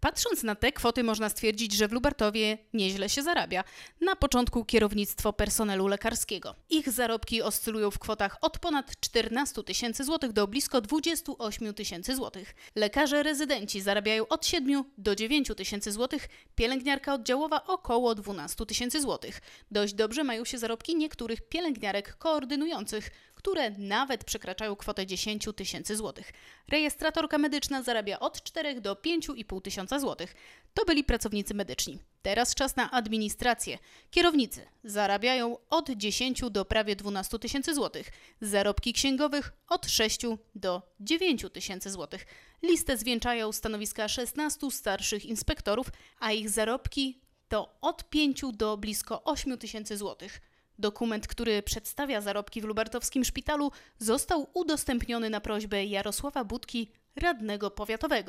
Patrząc na te kwoty, można stwierdzić, że w Lubartowie nieźle się zarabia. Na początku kierownictwo personelu lekarskiego. Ich zarobki oscylują w kwotach od ponad 14 tysięcy złotych do blisko 28 tysięcy złotych. Lekarze rezydenci zarabiają od 7 do 9 tysięcy złotych, pielęgniarka oddziałowa około 12 tysięcy złotych. Dość dobrze mają się zarobki niektórych pielęgniarek koordynujących, które nawet przekraczają kwotę 10 tysięcy złotych. Rejestratorka medyczna zarabia od 4 do 5,5 tysiąca złotych. To byli pracownicy medyczni. Teraz czas na administrację. Kierownicy zarabiają od 10 do prawie 12 tysięcy złotych. Zarobki księgowych od 6 do 9 tysięcy złotych. Listę zwieńczają stanowiska 16 starszych inspektorów, a ich zarobki to od 5 do blisko 8 tysięcy złotych. Dokument, który przedstawia zarobki w Lubartowskim Szpitalu, został udostępniony na prośbę Jarosława Budki, radnego powiatowego.